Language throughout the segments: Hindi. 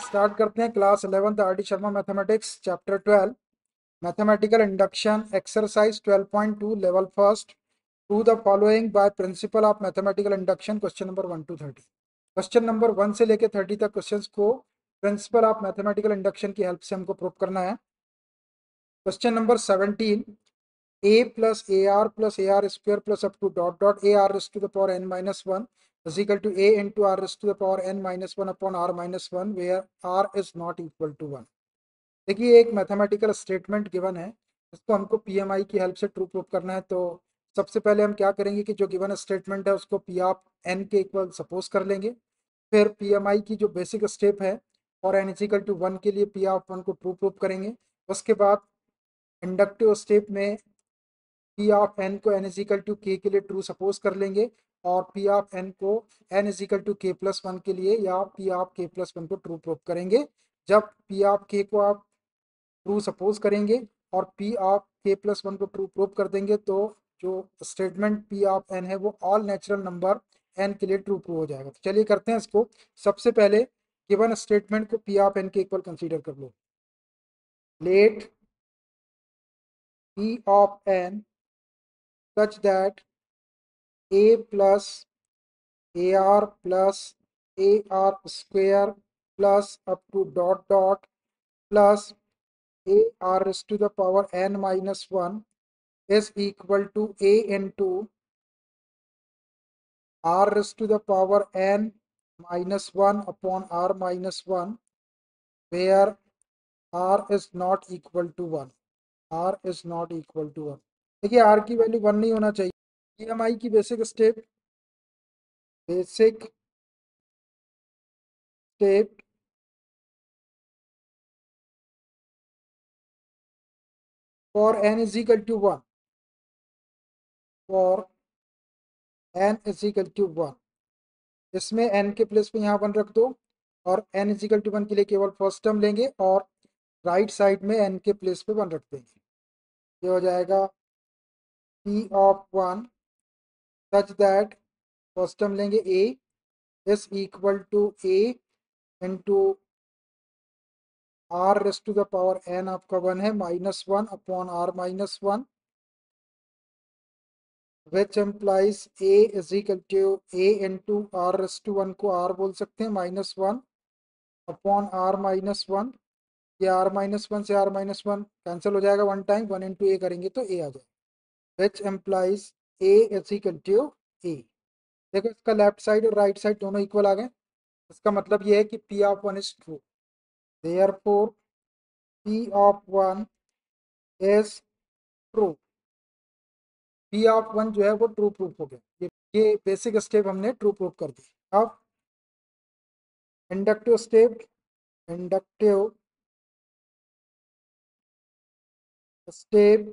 स्टार्ट करते हैं class eleventh R D Sharma mathematics chapter twelve mathematical induction exercise twelve point two level first to the following by principle of mathematical induction question number one to thirty question number one से लेकर थर्टी तक क्वेश्चन को प्रिंसिपल ऑफ़ मैथमेटिकल इंडक्शन की हेल्प से हमको प्रूव करना है. Question number seventeen a plus ar plus ar square plus up to dot dot a r raised to the power n minus 1 is equal to a into r raised to the power n minus 1 upon r minus 1 where r is not equal to 1 देखिए, एक मैथमेटिकल स्टेटमेंट गिवन है। इसको हमको पीएमआई की हेल्प से ट्रू प्रूव करना है। तो सबसे पहले हम क्या करेंगे कि जो गिवन स्टेटमेंट है, उसको पी ऑफ़ एन के इक्वल सपोज़ कर लेंगे। फिर पीएमआई की जो बेसिक स्टेप है, और एन इजिकल टू वन के लिए पी ऑफ़ वन को ट्रू प्रूव करेंगे। उसके बाद इंडक्टिव स्टेप में पी ऑफ़ एन को एन इजिकल टू के लिए ट्रू सपोज़ कर लेंगे। और पी ऑफ़ एन को N equal to K plus one के लिए या P of K plus one को ट्रू प्रूव करेंगे। जब पी ऑफ़ के को आप ट्रू सपोज़ करेंगे और P of K plus one को ट्रू प्रूव कर देंगे तो जो स्टेटमेंट पी ऑफ़ एन है, वो ऑल नेचुरल नंबर एन के लिए ट्रू प्रूव हो जाएगा। तो चलिए करते हैं इसको। सबसे पहले गिवन स्टेटमेंट को पी ऑफ़ एन के इक्वल कंसीडर कर लो। Let P of N A plus A R plus A R square plus up to dot dot plus A R S to the power N minus one is equal to A into R S to the power N minus one upon R minus one where R is not equal to one R is not equal to one देखिए आर की वैल्यू वन नहीं होना चाहिए। ई एम आई की basic step basic step for N is equal to one for N is equal to one इसमें एन के प्लेस पे यहाँ वन रख दो और N is equal to one के लिए केवल फ़र्स्ट टर्म लेंगे और राइट right साइड में एन के प्लेस पे वन रख देंगे। ये हो जाएगा p of 1 such that first term लेंगे a is equal to a into r raised to the power n आपका वन है minus one upon r minus one which implies a is equal to a into r raised to one को r बोल सकते हैं minus one upon r minus one ये r माइनस वन से r माइनस वन कैंसिल हो जाएगा one time one into A करेंगे तो a आ जाएगा which implies is equal to a देखो इसका लेफ़्ट साइड और राइट साइड दोनों इक्वल आ गए। इसका मतलब ये है कि p of one is true therefore, p of one is true p of one जो है वो ट्रू प्रूफ हो गया। ये ये बेसिक स्टेप हमने ट्रू प्रूफ कर दी। अब inductive step inductive step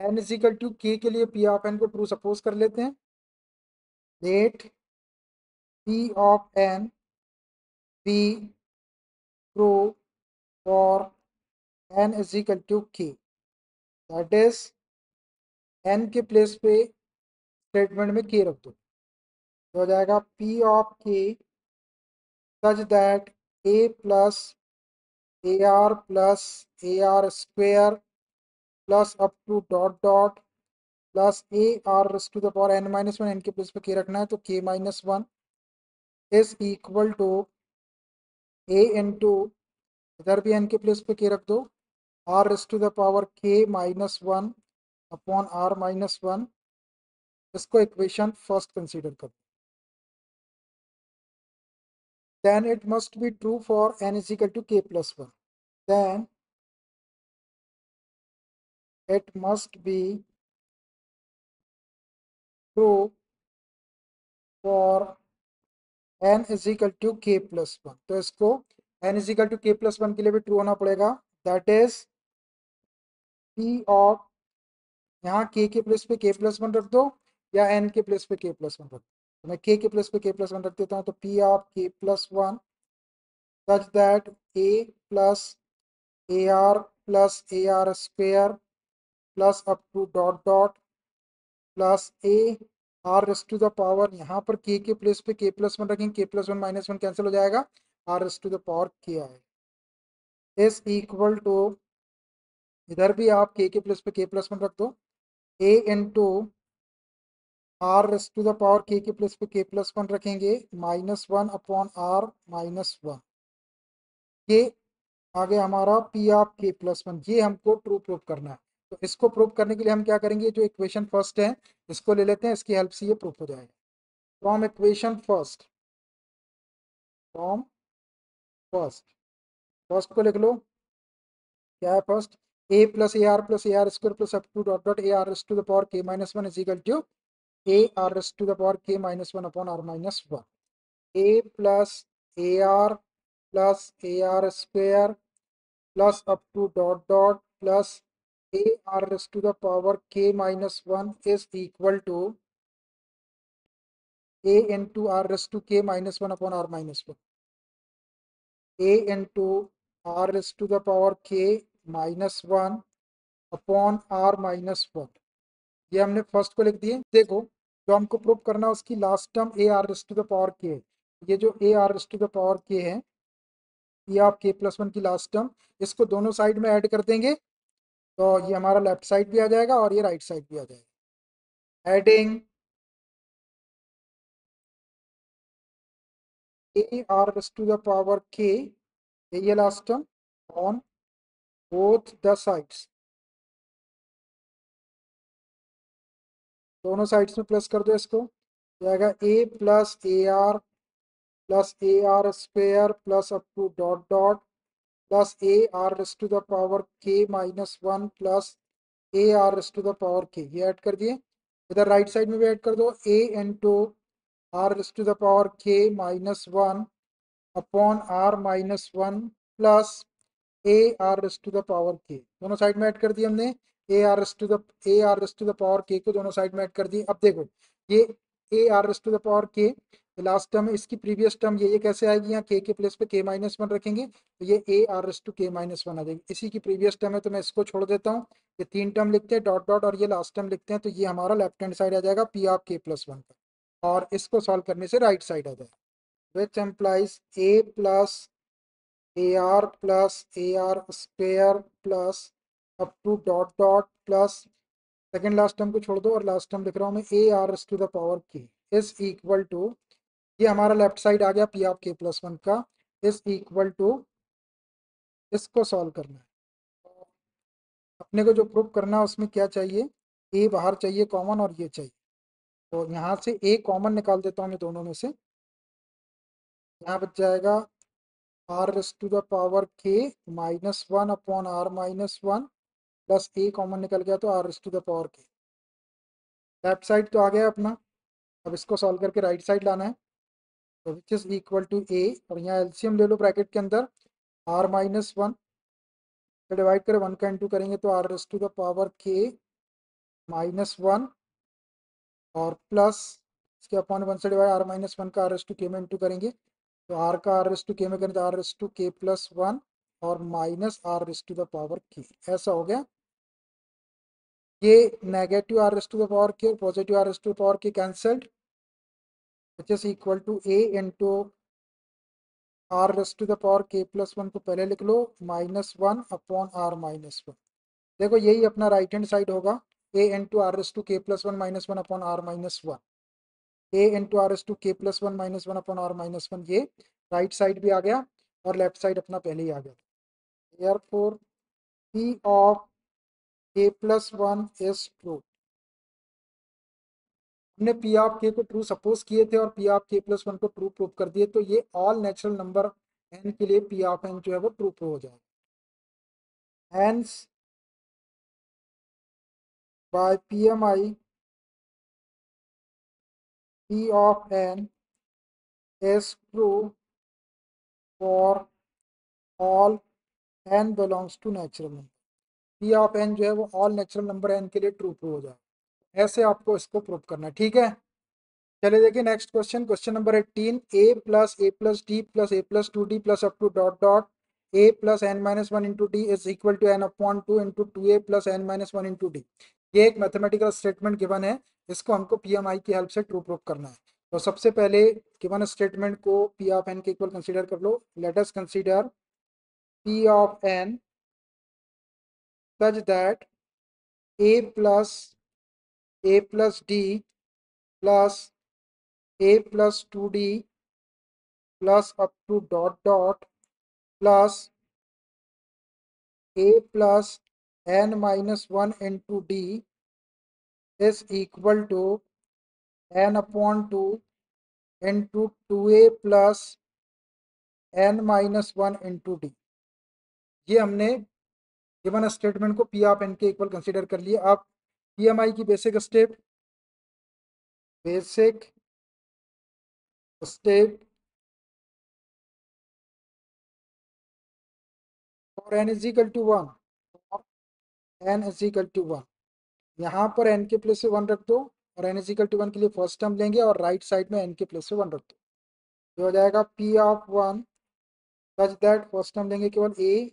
N is equal to K के लिए पी ऑफ़ एन को ट्रू सपोज़ कर लेते हैं। Let P of N be true for N is equal to K that is N के प्लेस पे स्टेटमेंट में के रख दो। तो हो जाएगा P of K such that A plus A R plus A R square plus up to dot dot plus A R raise to the power N minus one N के प्लेस पे के रखना है तो K minus one is equal to A into इधर भी एन के प्लेस पे के रख दो R raise to the power K minus one upon R minus one इसको इक्वेशन फ़र्स्ट कंसीडर कर। Then it must be true for N is equal to k plus 1 then it must be true for n is equal to k plus one तो इसको n is equal to k plus one के लिए भी ट्रू होना पड़ेगा दैट इज़ p ऑफ़ यहाँ k के प्लेस पे k प्लस वन रख दो या n के प्लेस पे k प्लस वन रख दो तो मैं k के प्लेस पे k प्लस वन रख देता हूँ तो p of k plus one such that a plus ar plus ar square plus up to dot dot plus A R raise to the power, यहाँ पर के के प्लेस पे के प्लस वन रखेंगे K plus one minus one cancel हो जाएगा R raise to the power K आएगा। इज़ इक्वल टू इधर भी आप के के प्लस पे के प्लस वन रख दो A into R raise to the power K K plus पे के प्लस वन रखेंगे minus one upon R minus one के आगे हमारा P of K plus one ये हमको ट्रू प्रूफ करना है। तो इसको प्रूव करने के लिए हम क्या करेंगे, जो इक्वेशन फ़र्स्ट है, इसको ले लेते हैं, इसकी हेल्प से ये प्रूफ हो जाएगा। From equation first from first first को लिख लो। क्या है first a plus a r plus a r square plus up to dot dot a r s to the power k minus one is equal to a r s to the power k minus one upon r minus one a plus a r plus a r square plus up to dot dot plus AR raised to the power K minus 1 is equal to A into R raised to K minus 1 upon R minus 1. A into R raised to the power K minus 1 upon r minus one ये हमने फ़र्स्ट को लिख दिए। देखो, जो हमको प्रूव करना है उसकी last term a r to the power k ये जो a r to the power k है, ये आप के प्लस वन की लास्ट टर्म इसको दोनों साइड में ऐड कर देंगे। तो ये हमारा लेफ़्ट साइड भी आ जाएगा और ये राइट साइड भी आ जाएगा। A r to the power k ये last term on both the sides दोनों साइड्स में प्लस कर दो इसको। जाएगा a plus a r plus a r square plus up to dot dot plus AR raised to the power K minus one plus AR raised to the power K ये ऐड कर दिए इधर राइट साइड में भी ऐड कर दो A into R raised to the power K minus one upon R minus one plus A R raised to the power K दोनों साइड में ऐड कर दिए हमने a r s to the a r s to the power k को दोनों साइड में ऐड कर दिए अब देखो ये a r s to the power k last term इसकी प्रीवियस टर्म ये ये कैसे आएगी, यहाँ के के प्लेस पे के माइनस वन रखेंगे तो ये a r s to k minus one आ जाएगी। इसी की प्रीवियस टर्म है तो मैं इसको छोड़ देता हूँ। ये तीन टर्म लिखते हैं डॉट डॉट और ये लास्ट टर्म लिखते हैं तो ये हमारा लेफ़्ट हैंड साइड आ जाएगा p of k plus one का। और इसको सॉल्व करने से राइट साइड आ जाएगा। Which implies a plus a r plus a r square plus up to dot dot plus second last term को छोड़ दो और लास्ट टर्म लिख रहा हूँ मैं a r s to the power k is equal to ये हमारा लेफ़्ट साइड आ गया p of k plus one का। इज़ इक्वल टू इसको सॉल्व करना है। अपने को जो प्रूव करना है, उसमें क्या चाहिए? ए बाहर चाहिए कॉमन और ये चाहिए। तो यहाँ से ए कॉमन निकाल देता हूँ मैं दोनों में से। यहाँ बच जाएगा r s to the power k minus one upon r minus one plus a common निकल गया तो r s to the power k left side तो आ गया अपना। अब इसको सॉल्व करके राइट साइड लाना है। तो which is equal to a और यहाँ एलसीएम ले लो ब्रैकेट के अंदर। आर माइनस वन तो डिवाइड करें वन का इंटू करेंगे तो r s to the power k minus one और प्लस इसके अपॉन वन से डिवाइड आर माइनस वन का आर एस टू के में इंटू करेंगे। तो आर का आर एस टू के में करें तो r s to k plus one और minus r s to the power k ऐसा हो गया। ये negative r s to power k और positive r s to power k cancelled which is equal to a into r raised to the power k plus one को पहले लिख लो minus one upon r minus one देखो, यही अपना राइट हैंड साइड होगा। A into r raise to k plus one minus one upon r minus one a into r s to k plus one minus one upon r minus one ये राइट साइड भी आ गया और लेफ़्ट साइड अपना पहले ही आ गया। Therefore p of k plus one is true हमने पी ऑफ़ के को ट्रू सपोज़ किए थे और p of k plus one को ट्रू प्रूव कर दिए तो ये ऑल नेचुरल नंबर एन के लिए पी ऑफ़ एन जो है वो ट्रू प्रूव हो जाएगा। Hence by P M I p of n is true for all n belongs to natural number p of n जो है वो ऑल नेचुरल नंबर एन के लिए ट्रू प्रूव हो जाएगा ऐसे आपको इसको प्रूव करना है, ठीक है? चलिए देखिए next question question number eighteen a plus a plus d plus a plus two d plus up to dot dot a plus n minus one into d is equal to n upon two into two a plus n minus one into d ये एक मैथमेटिकल स्टेटमेंट गिवन है, इसको हमको पी एम आई की हेल्प से ट्रू प्रूव करना है। तो सबसे पहले गिवन स्टेटमेंट को पी ऑफ़ एन के इक्वल कंसीडर कर लो। Let us consider p of n such that a plus a plus d plus a plus 2d plus up to dot dot plus a plus n minus 1 into d is equal to n upon 2 into 2a plus n minus 1 into d ये हमने गिवन स्टेटमेंट को पी ऑफ़ एन के इक्वल कंसिडर कर लिए। अब पी एम आई की बेसिक स्टेप बेसिक स्टेप और n is equal to one n is equal to one यहाँ पर एन के प्लेस वन रख दो और n is equal to one के लिए फ़र्स्ट टर्म लेंगे और राइट साइड में एन के प्लेस वन रख दो। हो जाएगा p of one such that first term लेंगे केवल a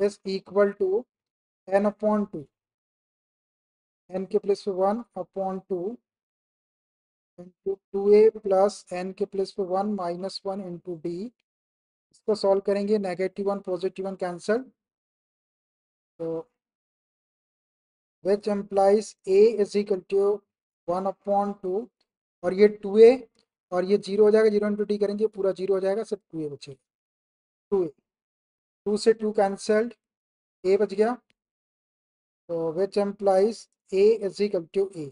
n upon two n के प्लेस पे one upon two into two a plus n के प्लेस पे one minus one into d इसको सॉल्व करेंगे negative one positive one cancel तो which implies a is equal to one upon two और ये टू ए और ये ज़ीरो हो जाएगा ज़ीरो इंटू डी करेंगे, पूरा ज़ीरो हो जाएगा सिर्फ़ टू ए बचेगा। टू ए टू से टू कैंसल्ड ए बच गया। तो which implies A is equal to A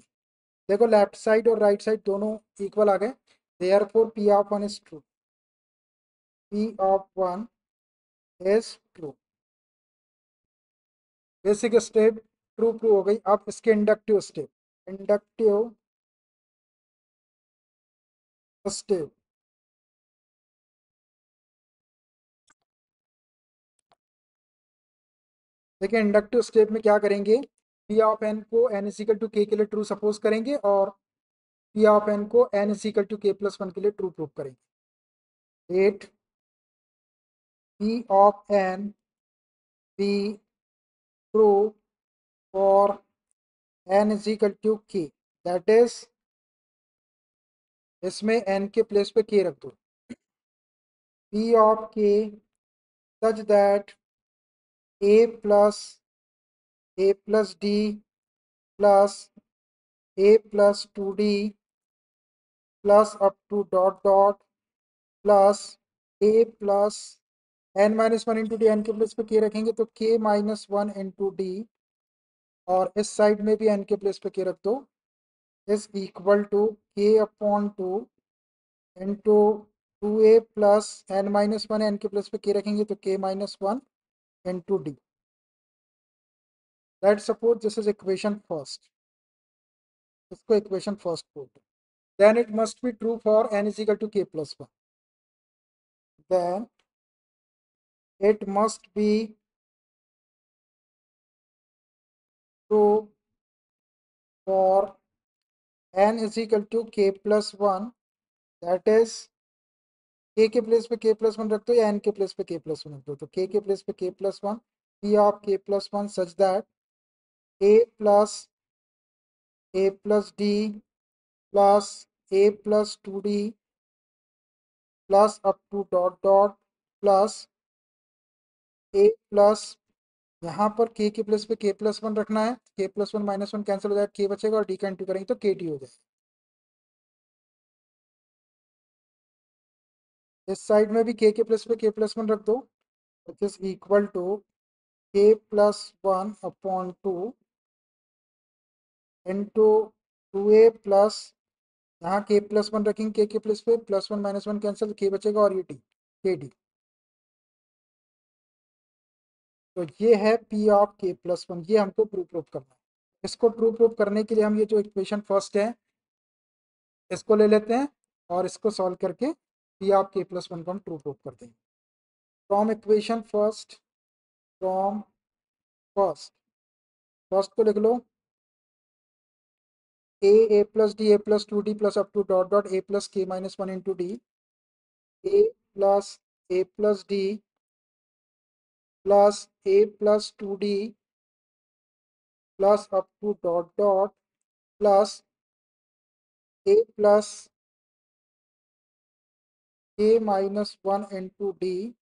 देखो लेफ़्ट साइड और राइट साइड दोनों इक्वल आ गए। Therefore P of one is true P of one is true basic step true prove हो गई। अब इसके इंडक्टिव स्टेप इंडक्टिव स्टेप देखिए इंडक्टिव स्टेप में क्या करेंगे? पी ऑफ़ एन को N equal to K K लिए ट्रू सपोज़ करेंगे और पी ऑफ़ एन को n equal to k plus one के लिए ट्रू प्रूव करेंगे। Let p of n be true for n equal to k that is इसमें एन के प्लेस पे के रख दो। P of k such that a plus a plus d plus a plus 2d plus up to dot dot plus a plus n minus one into d n के प्लेस पे के रखेंगे तो k minus one into d और इस साइड में भी n के प्लेस पे के रख दो। Is equal to k upon two into two a plus n minus one n के प्लेस पे के रखेंगे तो k minus one into d. Let's suppose this is equation first. इसको equation first put. Then it must be true for n is equal to k plus 1. Then it must be true for n is equal to k plus 1 that is k के प्लेस पे के प्लस वन रख दो या एन के प्लेस पे के प्लस वन रख दो। तो के के प्लेस पे k plus one p of k plus one such that a plus a plus d plus a plus two d plus up to dot dot plus a plus यहाँ पर के के प्लेस पे के प्लस वन रखना है। K plus one minus one cancel हो जाएगा के बचेगा और डी का इंटू करेंगे तो के डी हो जाएगा। इस साइड में भी के के प्लस पे के प्लस वन रख दो which is equal to k plus one upon two into two a plus यहाँ के प्लस वन रखेंगे के के प्लस पे plus one minus one cancel k बचेगा और ये डी के डी तो ये है p of k plus one ये हमको प्रूव प्रूव करना है। इसको प्रूव करने के लिए हम ये जो इक्वेशन फ़र्स्ट है, इसको ले लेते हैं और इसको सॉल्व करके p of k plus one को हम ट्रू प्रूव कर देंगे। From equation first from first first को लिख लो। A a plus d a plus two d plus up to dot dot a plus k minus one into d a plus a plus d plus a plus two d plus up to dot dot plus a plus a minus 1 into d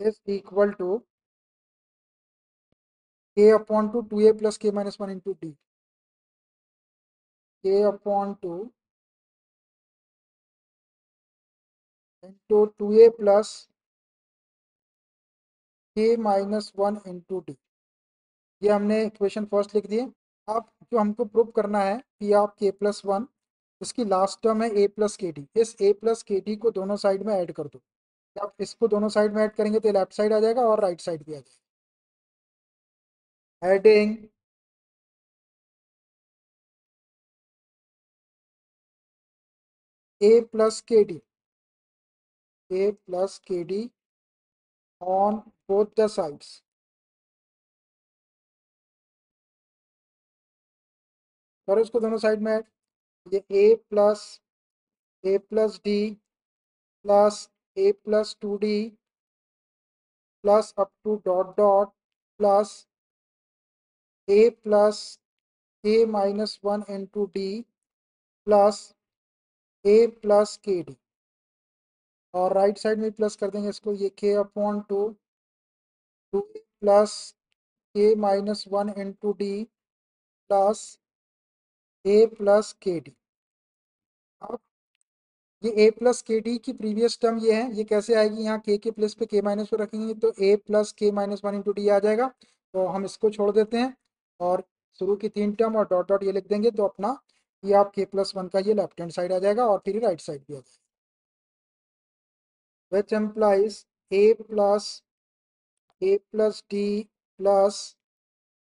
is equal to k upon 2 2a plus k minus 1 into d k upon 2 into 2a plus k minus 1 into d ये हमने इक्वेशन फ़र्स्ट लिख दिए अब जो हमको प्रूव करना है p of k plus one इसकी लास्ट टर्म है ए प्लस के डी इस ए प्लस के डी को दोनों साइड में ऐड कर दो। आप इसको दोनों साइड में ऐड करेंगे तो लेफ़्ट साइड आ जाएगा और राइट साइड भी आ जाएगा। Adding a plus k d a plus k d on both the sides करो इसको दोनों साइड में ऐड ये a plus a plus d plus a plus two d plus up to dot dot plus a plus a minus one into d plus a plus k d और राइट साइड में प्लस कर देंगे इसको, ये k upon two two plus k minus one into d plus a plus k d अब ये ए प्लस के डी की प्रीवियस टर्म ये है, ये कैसे आएगी यहाँ के के प्लस पे के माइनस पे रखेंगे तो a plus k minus one into d आ जाएगा। तो हम इसको छोड़ देते हैं और शुरू की तीन टर्म और डॉट डॉट ये लिख देंगे तो अपना ये आप के प्लस वन का ये लेफ़्ट हैंड साइड आ जाएगा और फिर राइट साइड भी आ जाएगा। Which a plus a plus d plus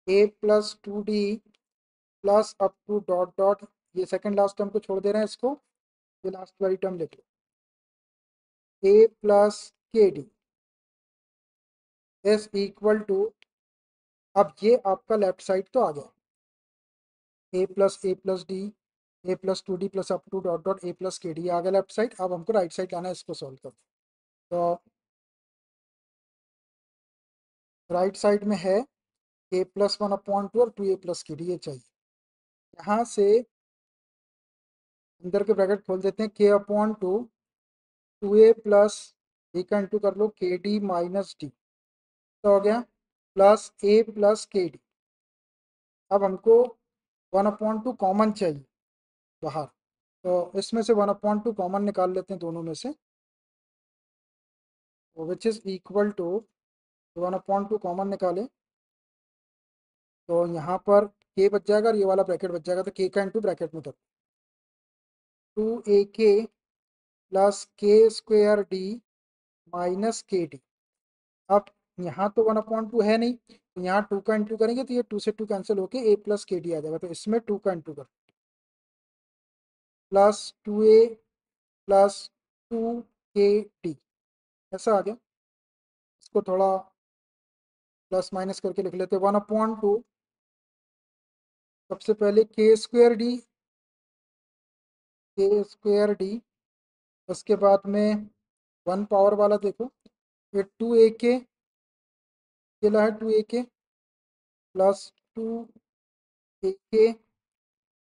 a plus two 2d plus up to dot dot ये सेकंड लास्ट टर्म को छोड़ दे रहे हैं इसको, ये लास्ट वाली टर्म लिख लो। A plus k d is equal to अब ये आपका लेफ़्ट साइड तो आ गया। A plus a plus d a plus two d plus up to dot dot a plus k d आ गया लेफ़्ट साइड अब हमको राइट साइड लाना है इसको सॉल्व कर तो राइट साइड में है a plus one upon two और two a plus k d ये चाहिए। यहाँ से अंदर के ब्रैकेट खोल देते हैं k upon two two a plus a का इंटू कर लो के डी माइनस डी तो हो गया plus a plus k d अब हमको वन अपॉन टू कॉमन चाहिए, बाहर। तो इसमें से वन अपॉन टू कॉमन निकाल लेते हैं दोनों में से। Which is equal to one upon two common निकाले। तो यहाँ पर के बच जाएगा और ये वाला ब्रैकेट बच जाएगा तो के का इंटू ब्रैकेट में तो to a k plus k square d minus k d अब यहाँ तो वन अपॉइंट टू है नहीं तो यहाँ टू का इंटू करेंगे तो ये टू से टू कैंसिल होके ए प्लस के डी आ जाएगा तो इसमें टू का इंटू कर। Plus two a plus two k d ऐसा आ गया। इसको थोड़ा प्लस माइनस करके लिख लेते वन अपॉइंट टू सबसे पहले k square d k square d उसके बाद में वन पावर वाला देखो ये टू ए के केला है two a k plus two a k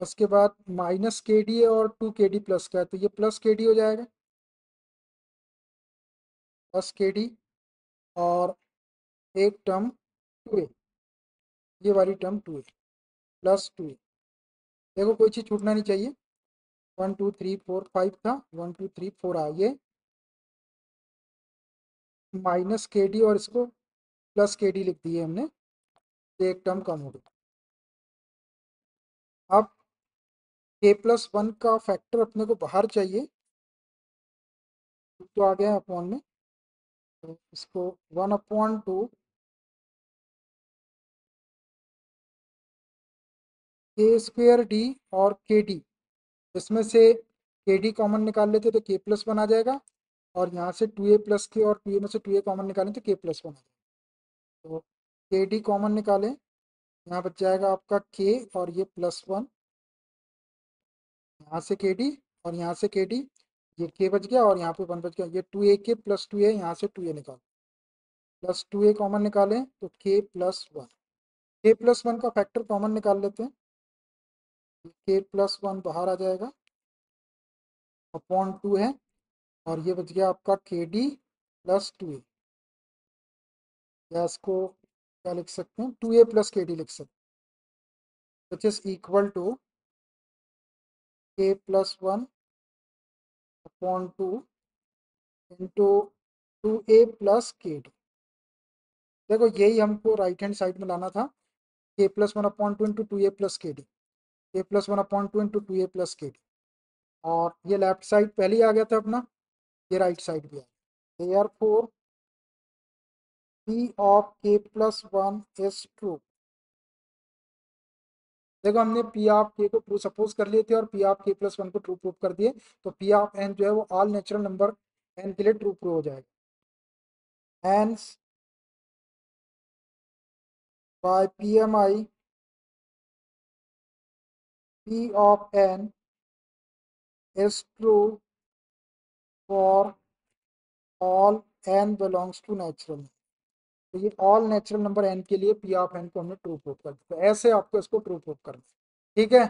उसके बाद माइनस के डी और टू के डी प्लस का है तो ये प्लस के डी हो जाएगा प्लस के डी और एक टर्म टू ए ये वाली term two a plus two. देखो, कोई चीज़ छूटना नहीं चाहिए। One, two, three, four, five था। वन, टू, थ्री, फोर आ माइनस के डी और इसको प्लस के डी लिख दिए हमने। एक टर्म कम हो गया अब के प्लस वन का फैक्टर अपने को बाहर चाहिए। तो आ गया अपॉन में। तो इसको one upon two k square d और के डी इसमें से के डी कॉमन निकाल लेते तो के प्लस वन आ जाएगा और यहाँ से टू ए प्लस के और टू ए में से टू ए कॉमन निकालें तो के प्लस वन आ जाएगा। तो के डी कॉमन निकालें, यहाँ बच जाएगा आपका के और ये प्लस वन यहाँ से के डी और यहाँ से के डी ये के बच गया और यहाँ पे वन बच गया। ये two a k plus two a यहाँ से टू ए निकाल। प्लस टू ए कॉमन निकालें तो k plus one k plus one का फैक्टर कॉमन निकाल लेते हैं। के प्लस वन बाहर आ जाएगा। अपॉन टू है, और ये बच गया आपका k d plus two a या इसको क्या लिख सकते हैं? Two a plus k d लिख सकते हैं। Which is equal to k plus one upon two into two a plus k d देखो, यही हमको राइट हैंड साइड में लाना था। K plus one upon two into two a plus k d k plus one upon two into two a plus k d और ये लेफ़्ट साइड पहले ही आ गया था अपना, ये राइट साइड भी आ गया। Therefore p of k plus one is true देखो हमने पी ऑफ़ के को ट्रू सपोज़ कर लिए थे और p of k plus one को ट्रू प्रूव कर दिए तो पी ऑफ़ एन जो है वो ऑल नेचुरल नंबर एन के लिए ट्रू प्रूव हो जाएगा। Hence by P M I p of n is true for all n belongs to natural. तो ये ऑल नेचुरल नंबर n के लिए p ऑफ़ n को हमने ट्रू प्रूव कर दिया। तो ऐसे आपको इसको ट्रू प्रूव करना ठीक है?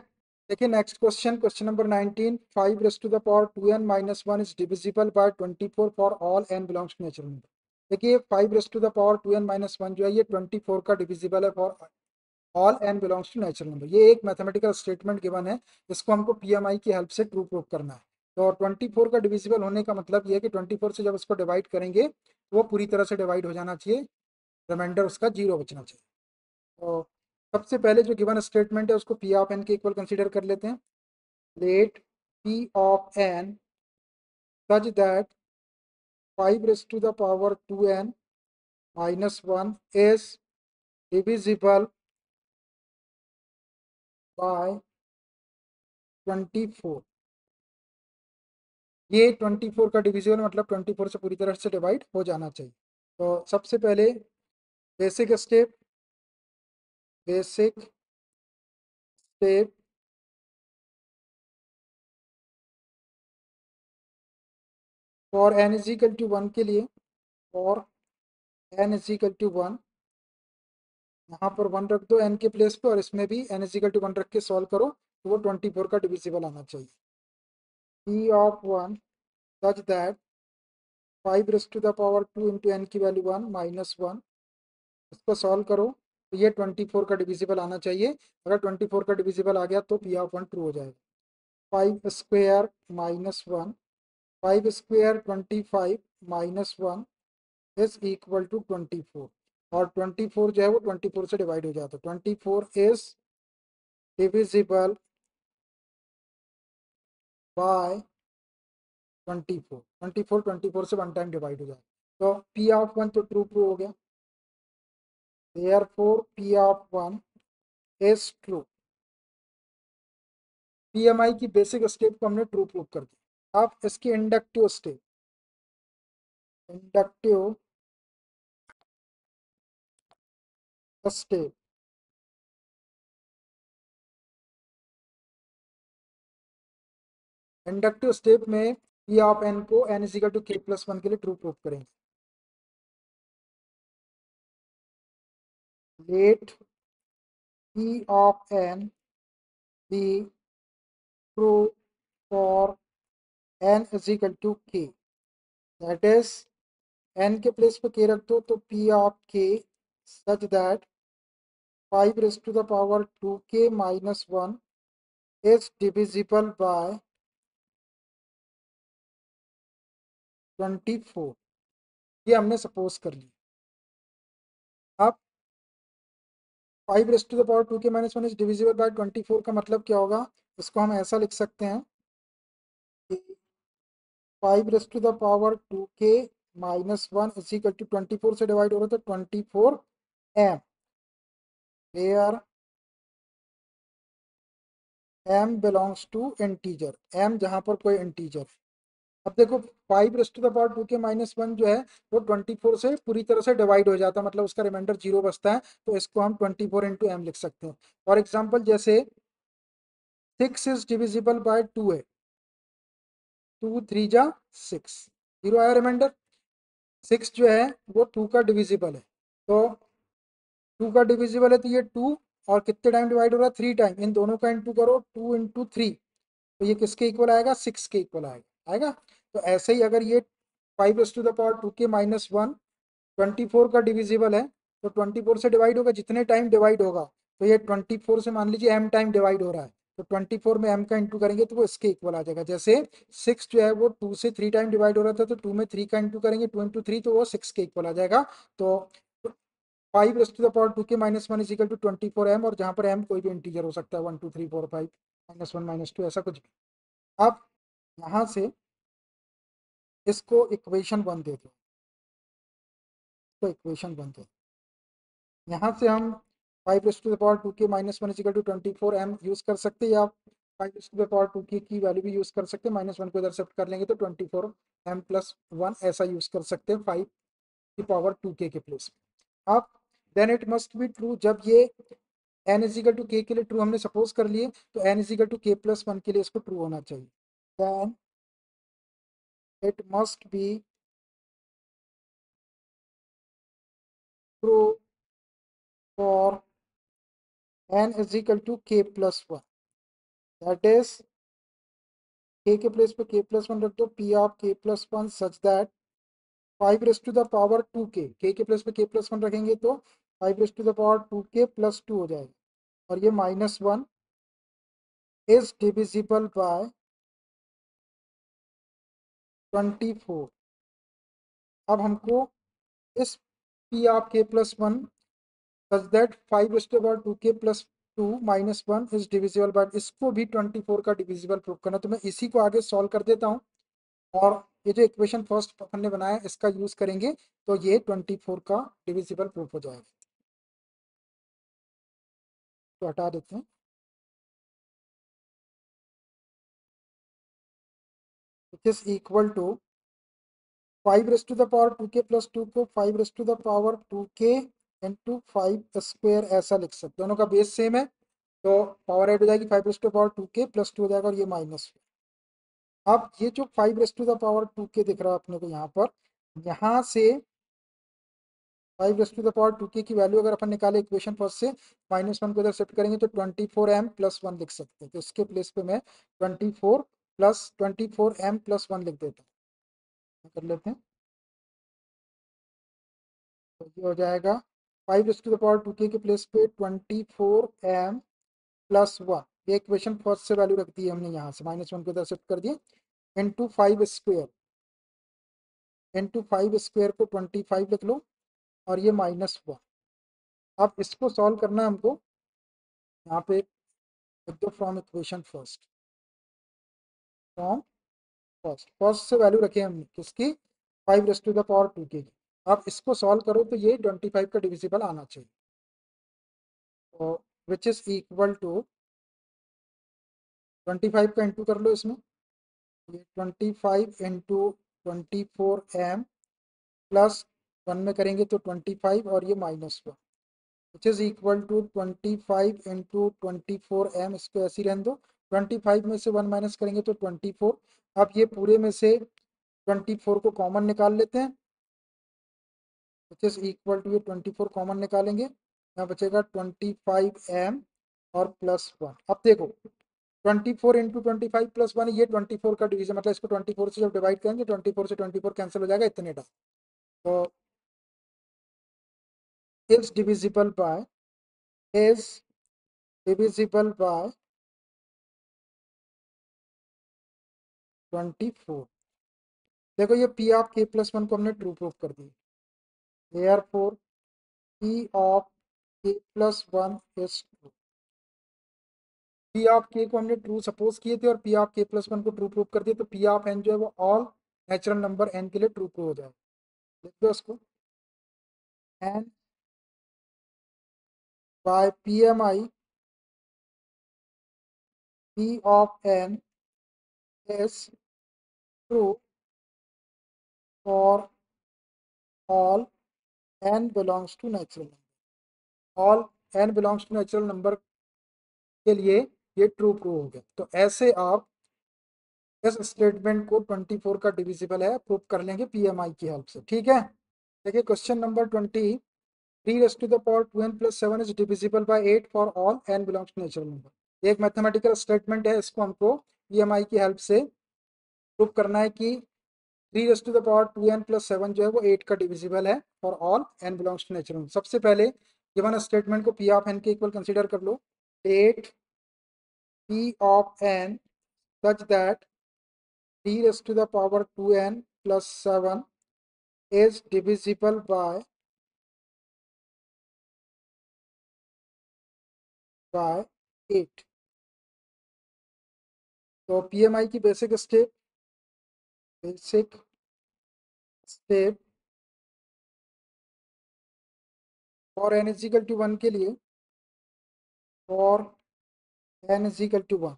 देखिए next question question number 19 5 raise to the power 2n minus 1 is divisible by 24 for all n belongs to natural number देखिए 5 raise to the power 2n minus 1 जो है, ये 24 का डिविजिबल है for all n belongs to natural number ये एक मैथमेटिकल स्टेटमेंट गिवन है, इसको हमको पीएमआई की हेल्प से ट्रू प्रूव करना है। तो 24 का डिविजिबल होने का मतलब ये है कि 24 से जब इसको डिवाइड करेंगे तो वो पूरी तरह से डिवाइड हो जाना चाहिए रिमाइंडर उसका ज़ीरो बचना चाहिए। तो सबसे पहले जो गिवन स्टेटमेंट है, उसको पी ऑफ़ एन के इक्वल कंसिडर कर लेते हैं। Let p of n such that five raise to the power two n minus one is divisible by twenty four ये ट्वेंटी फोर का डिविजन मतलब ट्वेंटी फोर से पूरी तरह से डिवाइड हो जाना चाहिए। तो सबसे पहले basic step basic step for n is equal to one के लिए और एन इजिकल टू वन यहाँ पर वन रख दो एन के प्लेस पे और इसमें भी एन इजिकल टू वन रख के सॉल्व करो तो वो ट्वेंटी फोर का डिविजिबल आना चाहिए। P of one such that five raise to the power two into n की वैल्यू वन माइनस वन इसको सॉल्व करो तो ये ट्वेंटी फोर का डिविजिबल आना चाहिए। अगर ट्वेंटी फोर का डिविजिबल आ गया तो पी ऑफ़ वन ट्रू हो जाएगा। Five square minus one five square twenty five minus one is equal to twenty four और 24 जो है वो 24 से डिवाइड हो जाता है। 24 इज़ डिविजिबल बाय 24 24 24 से वन टाइम डिवाइड हो जाए तो p ऑफ़ वन तो ट्रू प्रूव हो गया। Therefore, p of one is true PMI की बेसिक स्टेप को हमने ट्रू प्रूव कर दिया। अब इसकी inductive step inductive step inductive step में पी ऑफ़ एन को n is equal to k plus one के लिए ट्रू प्रूफ करेंगे let p of n be true for n is equal to k that is n के प्लेस पे के रख दो तो P of K such that 5 raised to the power 2k minus 1 is divisible by 24 ये हमने सपोज़ कर लिया। अब 5 raise to the power 2k minus one is divisible by 24 का मतलब क्या होगा? इसको हम ऐसा लिख सकते हैं five raise to the power 2k minus one is equal to 24 से डिवाइड हो रहा था 24 m where m belongs to integer. m जहाँ पर कोई integer अब देखो five raise to the power two k minus one जो है, वो ट्वेंटी फोर से पूरी तरह से डिवाइड हो जाता है मतलब उसका रिमाइंडर ज़ीरो बचता है तो इसको हम ट्वेंटी फोर इंटू एम लिख सकते हैं। फॉर एग्ज़ाम्पल जैसे six is divisible by two है टू थ्री जा सिक्स ज़ीरो आया रिमाइंडर सिक्स जो है, वो टू का डिविजिबल है। तो टू का डिविजिबल है तो ये टू और कितने टाइम डिवाइड हो रहा है? थ्री टाइम इन दोनों का इंटू करो, टू इंटू थ्री तो ये किसके इक्वल आएगा? सिक्स के इक्वल आएगा। आएगा? तो ऐसे ही अगर ये five raise to the power two k minus one twenty four का डिविजिबल है तो ट्वेंटी फोर से डिवाइड होगा। जितने टाइम डिवाइड होगा तो ये ट्वेंटी फोर से मान लीजिए एम टाइम डिवाइड हो रहा है तो ट्वेंटी फोर में एम का इंटू करेंगे तो वो इसके इक्वल आ जाएगा। जैसे सिक्स जो है वो टू से थ्री टाइम डिवाइड हो रहा था तो टू में थ्री का इंटू करेंगे टू इंटू थ्री तो वो सिक्स के इक्वल आ जाएगा। तो five raise to the power two k minus one is equal to twenty four m और जहाँ पर एम कोई भी इंटीजर हो सकता है one two three four five minus one minus two ऐसा कुछ भी। अब यहाँ से इसको इक्वेशन वन दे दो। तो इक्वेशन वन दे। यहाँ से हम five raise to the power two k minus one is equal to twenty four m use कर सकते हैं। या five raise to the power two k की वैल्यू भी यूज़ कर सकते हैं। माइनस वन को इधर शिफ्ट कर लेंगे तो twenty four m plus one ऐसा यूज़ कर सकते हैं फाइव की पावर टू के प्लेस में। अब then it must be true जब ये एन इजिकल टू के के लिए ट्रू हमने सपोज़ कर लिए तो n is equal to k plus one के लिए इसको ट्रू होना चाहिए। Then it must be true for n is equal to k plus one that is k के प्लेस पे के प्लस वन रख दो p of k plus one such that five raise to the power two k के के प्लस पे के प्लस वन रखेंगे तो five raise to the power two k plus two हो जाएगा। और ये minus one is divisible by twenty four अब हमको इस p of k plus one such that five raise to power two k plus two minus one is divisible by इसको भी ट्वेंटी फोर का डिविजिबल प्रूव करना तो मैं इसी को आगे सॉल्व कर देता हूँ। और ये जो इक्वेशन फ़र्स्ट अपन ने बनाया, इसका यूज़ करेंगे तो ये 24 का डिविजिबल प्रूफ हो जाएगा। तो हटा देते हैं। Which is equal to five raise to the power two k plus two को five raise to the power two k into five square ऐसा लिख सकते दोनों का बेस सेम है तो पावर एड हो जाएगी five raise to power two k plus two हो जाएगा और ये माइनस अब ये जो five raise to the power two k दिख रहा है अपने को यहाँ पर, यहाँ से five raise to the power two k की वैल्यू अगर अपन निकाले इक्वेशन फ़र्स्ट से माइनस वन को इधर शिफ्ट करेंगे तो twenty four m plus one लिख सकते हैं। तो इसके प्लेस पे मैं twenty four plus twenty four m plus one लिख देता हूँ। कर लेते हैं? तो ये हो जाएगा five raise to the power two k place पे twenty four m plus one ये इक्वेशन फ़र्स्ट से वैल्यू रख दी हमने यहाँ से माइनस वन को इधर शिफ्ट कर दिया। Into five square into five square को ट्वेंटी फाइव लिख लो और ये माइनस वन अब इसको सॉल्व करना है हमको यहाँ पे दो from equation first from first first से वैल्यू रखे हमने किसकी? Five raise to the power two k की अब इसको सॉल्व करो तो ये ट्वेंटी फाइव का डिविजिबल आना चाहिए। Which is equal to twenty five का इंटू कर लो इसमें। Twenty five into twenty four m plus one में करेंगे तो ट्वेंटी फाइव और ये minus one which is equal to twenty five into twenty four m इसको ऐसी रहने दो। ट्वेंटी फाइव में से वन माइनस करेंगे तो ट्वेंटी फोर अब ये पूरे में से ट्वेंटी फोर को कॉमन निकाल लेते हैं विच इज़ इक्वल टू ये ट्वेंटी फोर कॉमन निकालेंगे। यहाँ बचेगा ट्वेंटी फाइव एम और प्लस वन अब देखो twenty four into twenty five plus one ये ट्वेंटी फोर का डिवीज़न मतलब इसको ट्वेंटी फोर से जब डिवाइड करेंगे, ट्वेंटी फोर से ट्वेंटी फोर कैंसिल हो जाएगा, इतने टाइम तो is divisible by, is divisible by 24 देखो ये P of K plus one को हमने ट्रू प्रूफ कर दिया. Therefore P of k plus one is true P of K को हमने ट्रू सपोज़ किए थे और P of K plus one को ट्रू प्रूव कर दिया तो पी ऑफ़ एन जो है वो ऑल नेचुरल नंबर एन के लिए ट्रू प्रूव हो जाए लिख दो उसको N by P M I P of N is true for all N belongs to natural number all N belongs to natural number के लिए ये ट्रू प्रूव हो गया। तो ऐसे आप इस स्टेटमेंट को 24 का डिविजिबल है प्रूव कर लेंगे पीएमआई की हेल्प से, ठीक है? देखिए question number 20 3 raise to the power 2n plus 7 is divisible by 8 for all n belongs to natural number. एक मैथमेटिकल स्टेटमेंट है, इसको हमको पीएमआई की हेल्प से प्रूव करना है कि 3 raise to the power 2n plus 7 जो है, वो 8 का डिविजिबल है for all belongs to natural number. सबसे पहले गिवन स्टेटमेंट को p ऑफ़ n के इक्वल कंसीडर कर लो। 8 p of n such that 3 raised to the power 2n plus 7 is divisible by by 8 तो पीएमआई की basic step basic step for N is equal to one के लिए for N is equal to one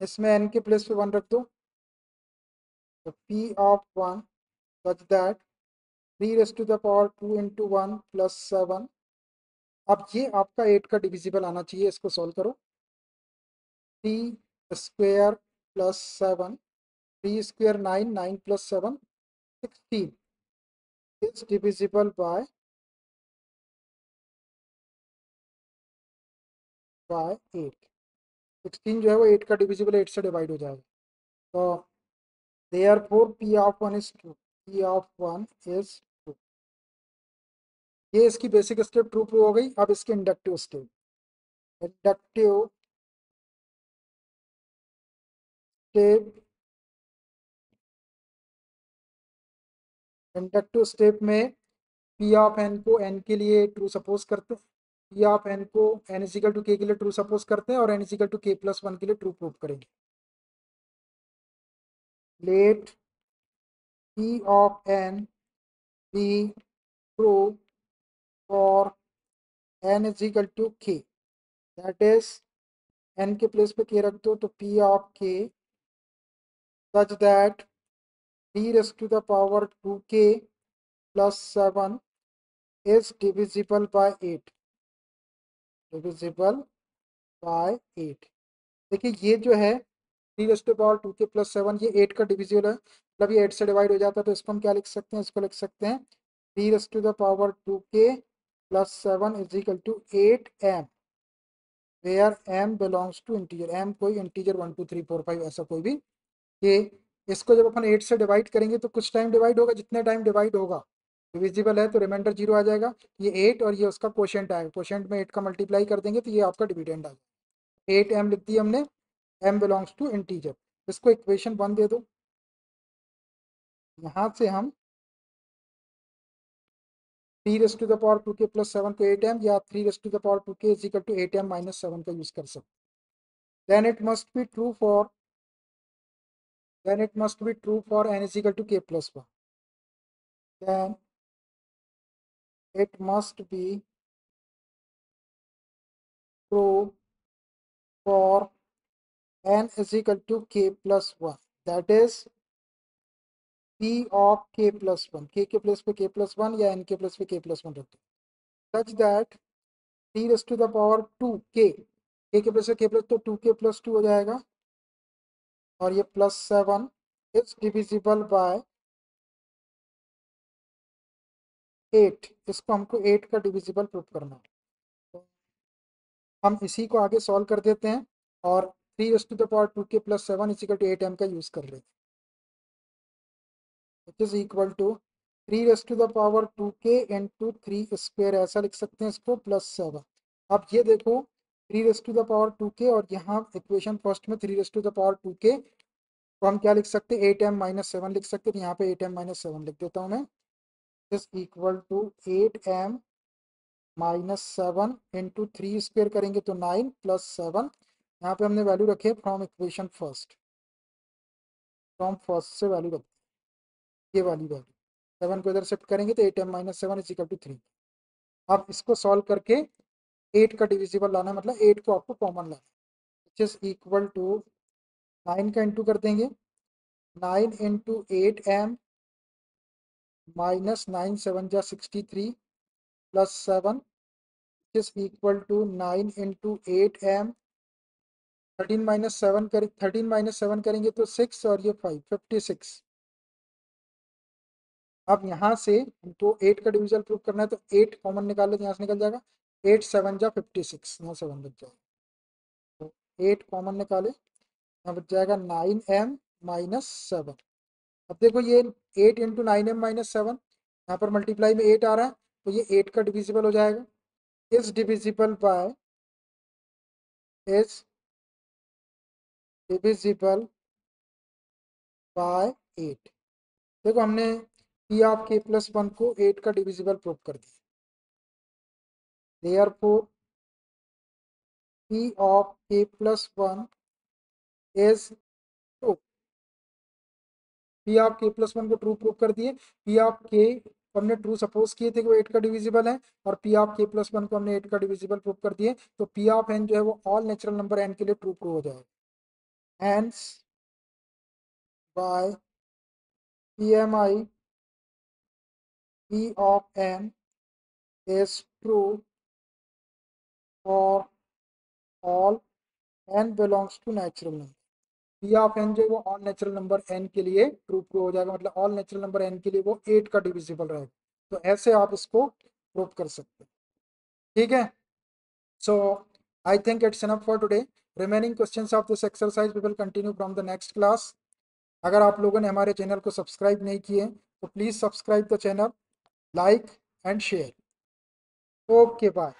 इसमें एन के प्लेस पे वन रख दो। तो P of one such that three raise to the power two into one plus seven अब ये आपका एट का डिविजिबल आना चाहिए, इसको सॉल्व करो। Three square plus seven three square nine nine plus seven sixteen is divisible by by eight sixteen जो है वो एट का डिविजिबल एट से डिवाइड हो जाएगा। तो therefore P of one is true P of one is true ये इसकी बेसिक स्टेप ट्रू प्रूव हो गई। अब इसके inductive step inductive step inductive step में पी ऑफ़ एन को एन के लिए ट्रू सपोज़ करते हैं। पी ऑफ़ एन को N is equal to K के लिए ट्रू सपोज़ करते हैं और N is equal to K plus one के लिए ट्रू प्रूव करेंगे। Let P of N be true for N is equal to K that is N के प्लेस पे के रख दो तो P of K such that that d raised to the power 2k plus 7 is divisible by 8 divisible by 8 देखिए, ये जो है three raise to power two K plus seven ये एट का डिविजिबल है। मतलब ये एट से डिवाइड हो जाता है तो इसको हम क्या लिख सकते हैं? इसको लिख सकते हैं three raise to the power two K plus seven is equal to eight M where M belongs to integer M कोई integer one two three four five ऐसा कोई भी। ये, इसको जब अपन एट से डिवाइड करेंगे तो कुछ टाइम डिवाइड होगा? जितने टाइम डिवाइड होगा। डिविजिबल है तो रिमाइंडर ज़ीरो आ जाएगा। ये एट और ये उसका क्वेश्चन आएगा क्वेश्चन में एट का मल्टीप्लाई कर देंगे तो ये आपका डिविडेंड आ जाएगा। एट एम लिख दिया हमने। एम बिलोंग्स टू इंटीजर इसको इक्वेशन वन दे दो। यहाँ से हम three raise to the power two K plus seven को एट एम या three raise to the power two K is equal to eight M minus seven का यूज़ कर सकते then it must be true for then it must be true for n is equal to k plus 1 then it must be true for n is equal to k plus 1 that is p of k plus 1 k के प्लेस पे k plus 1 या n के प्लेस पे k plus 1 रख दो such that t raised to the power 2 k k place पे k plus तो 2 k plus 2 हो जाएगा और ये plus seven is divisible by eight इसको हमको एट का डिविजिबल प्रूव करना है। तो हम इसी को आगे सॉल्व कर देते हैं और three raise to the power two K plus seven is equal to eight M का यूज़ कर लेते हैं। It is equal to three raise to the power two K into three square ऐसा लिख सकते हैं इसको प्लस सेवन अब ये देखो three raise to the power two K और यहाँ इक्वेशन फ़र्स्ट में three raise to the power two K तो हम क्या लिख सकते हैं? एट एम माइनस सेवन लिख सकते हैं। यहाँ पे एट एम माइनस सेवन लिख देता हूँ मैं। Is equal to eight M minus seven into three करेंगे तो नाइन प्लस सेवन यहाँ पे हमने वैल्यू रखे from equation first from first से वैल्यू रखते ये वाली वैल्यू सेवन को इधर शिफ्ट करेंगे तो eight M minus seven is equal to three अब इसको सॉल्व करके एट का डिविजिबल लाना मतलब एट को आपको कॉमन लाना which is equal to nine का इंटू कर देंगे। Nine into eight M minus nine seven जा sixty three plus seven is equal to nine into eight M thirteen minus seven कर थर्टीन माइनस सेवन करेंगे तो सिक्स और ये फाइव फिफ्टी सिक्स अब यहाँ से हमको एट का डिविजन प्रूव करना है तो एट कॉमन निकाल तो यहाँ से निकल जाएगा। एट सेवन जा फिफ्टी सिक्स यहाँ सेवन बच जाएगा। तो एट कॉमन निकाले, यहाँ बच जाएगा नाइन एम माइनस सेवन अब देखो ये eight into nine M minus seven यहाँ पर मल्टीप्लाई में एट आ रहा है तो ये एट का डिविजिबल हो जाएगा। इस divisible by is divisible by eight देखो हमने P of K plus one को एट का डिविजिबल प्रूव कर दिया। Therefore, p of k plus 1 is true p of k plus one को ट्रू प्रूव कर दिए। पी ऑफ़ के हमने ट्रू सपोज़ किए थे कि वो एट का डिविजिबल है और P of K plus one को हमने एट का डिविजिबल प्रूव कर दिए। तो पी ऑफ़ एन जो है वो ऑल नेचुरल नंबर एन के लिए ट्रू प्रूव हो जाएगा। Hence, by pmi p of n is true for all n belongs to natural number. P of n जो वो ऑल नेचुरल नंबर n के लिए ट्रू प्रूव हो जाएगा मतलब ऑल नेचुरल नंबर एन के लिए वो एट का डिविजिबल रहेगा। तो ऐसे आप इसको प्रूव कर सकते हैं। ठीक है? So I think it's enough for today remaining question of this exercise we will continue from the next class अगर आप लोगों ने हमारे चैनल को सब्सक्राइब नहीं किए तो please subscribe the channel like and share okay bye